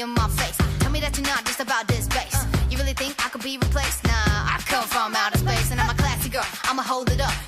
in my face. Tell me that you're not just about this place. You really think I could be replaced? Nah, I come from outer space and I'm a classy girl. I'ma hold it up.